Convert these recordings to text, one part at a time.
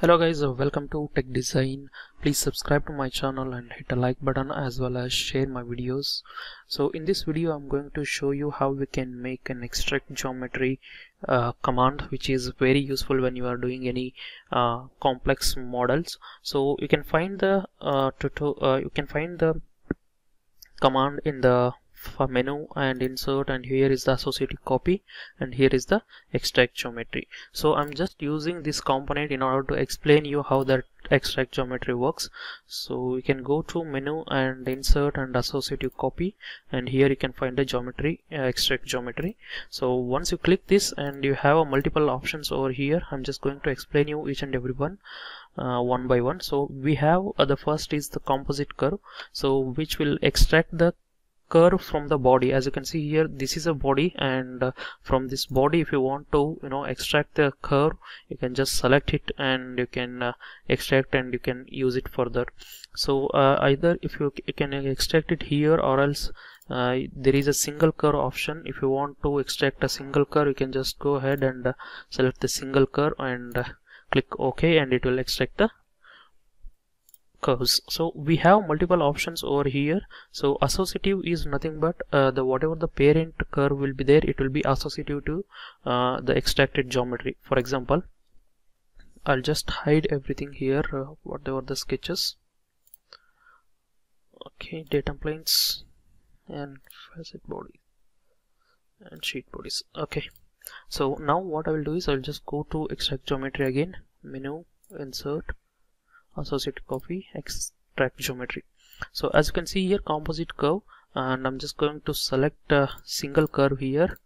hello guys uh, welcome to tech design. Please subscribe to my channel and hit a like button as well as share my videos. So in this video i'm going to show you how we can make an extract geometry uh, command which is very useful when you are doing any uh, complex models. So you can find the uh, uh you can find the command in the menu and insert and here is the associative copy and here is the extract geometry. So I'm just using this component in order to explain you how that extract geometry works. So we can go to menu and insert and associative copy and here you can find the geometry uh, extract geometry. So once you click this and you have a multiple options over here I'm just going to explain you each and every one uh, one by one. So we have uh, the first is the composite curve. So which will extract the curve from the body. As you can see here this is a body and uh, from this body if you want to you know extract the curve you can just select it and you can uh, extract and you can use it further. So uh, either if you, you, can extract it here or else uh, there is a single curve option. If you want to extract a single curve you can just go ahead and uh, select the single curve and uh, click ok and it will extract the curves. So we have multiple options over here. So associative is nothing but uh, the whatever the parent curve will be there it will be associative to uh, the extracted geometry. For example I'll just hide everything here uh, whatever the sketches. Okay data planes and facet body and sheet bodies. Okay. So now what I will do is I'll just go to extract geometry again menu insert associated copy extract geometry so as you can see here composite curve and I'm just going to select a single curve here.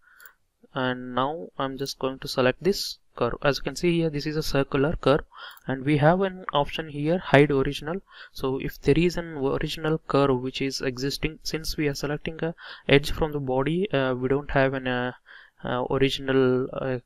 And now I'm just going to select this curve. As you can see here this is a circular curve. And we have an option here hide original. So if there is an original curve which is existing since we are selecting a edge from the body uh, we don't have an uh, uh, original uh,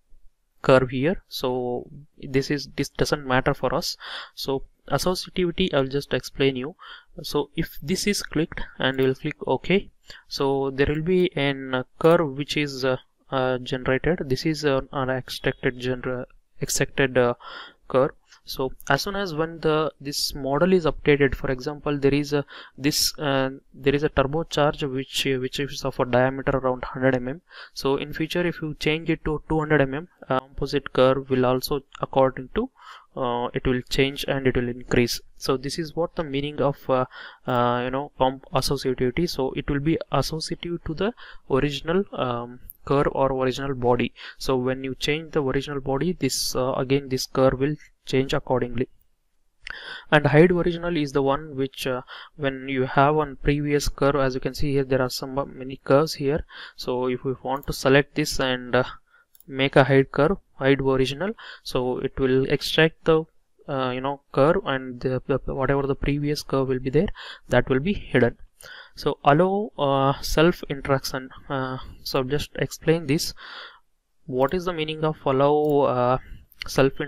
curve here. So this is this doesn't matter for us. So associativity I'll just explain you. So if this is clicked and you'll click OK so there will be an curve which is uh, uh, generated. This is uh, an extracted gener extracted uh, curve. So as soon as when the this model is updated for example there is a this uh, there is a turbo turbocharge which which is of a diameter around 100 mm. So in future if you change it to 200 mm uh, composite curve will also according to uh, it will change and it will increase. So this is what the meaning of uh, uh, you know pump associativity. So it will be associative to the original um, curve or original body. So when you change the original body this uh, again this curve will change accordingly. And hide original is the one which uh, when you have on previous curve as you can see here there are some many curves here. So if we want to select this and uh, make a hide curve hide original. So it will extract the uh, you know curve and the, the, whatever the previous curve will be there that will be hidden. So allow uh, self interaction uh, so just explain this. What is the meaning of allow uh, self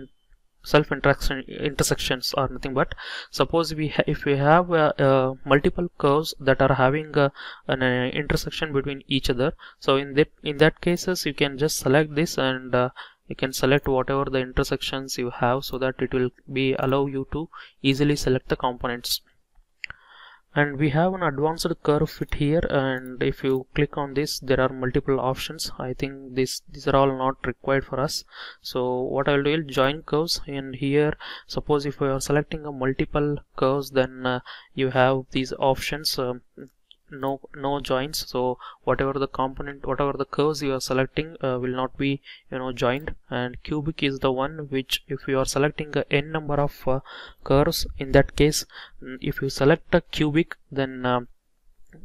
self interaction intersections are nothing but. Suppose we if we have uh, uh, multiple curves that are having uh, an uh, intersection between each other. So in that in that cases you can just select this and uh, you can select whatever the intersections you have so that it will be allow you to easily select the components and we have an advanced curve fit here and if you click on this there are multiple options. I think this these are all not required for us. So what I'll do is join curves and here. Suppose if we are selecting a multiple curves then uh, you have these options. Um, no no joins. So whatever the component whatever the curves you are selecting uh, will not be you know joined. And cubic is the one which if you are selecting a n number of uh, curves in that case mm, if you select a cubic then uh,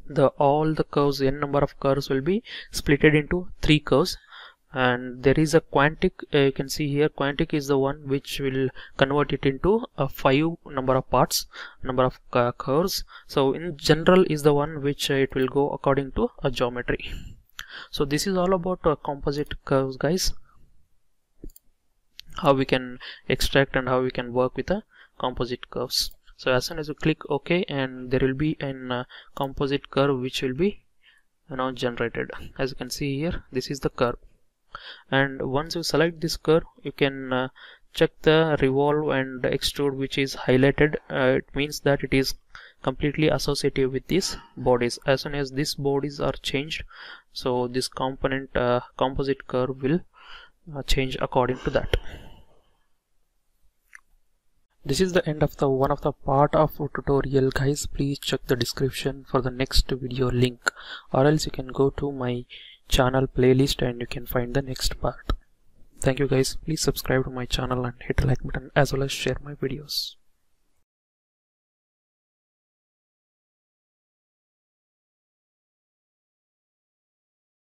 the all the curves n number of curves will be splitted into three curves and there is a quintic uh, you can see here quintic is the one which will convert it into a five number of parts number of uh, curves. So in general is the one which uh, it will go according to a geometry. So this is all about uh, composite curves guys. How we can extract and how we can work with the composite curves. So as soon as you click ok and there will be an uh, composite curve which will be you know generated. As you can see here this is the curve and once you select this curve you can uh, check the revolve and extrude which is highlighted. Uh, it means that it is completely associative with these bodies. As soon as these bodies are changed so this component uh, composite curve will uh, change according to that. This is the end of the one of the part of tutorial. Guys please check the description for the next video link. Or else you can go to my channel playlist and you can find the next part. Thank you guys. Please subscribe to my channel and hit like button as well as share my videos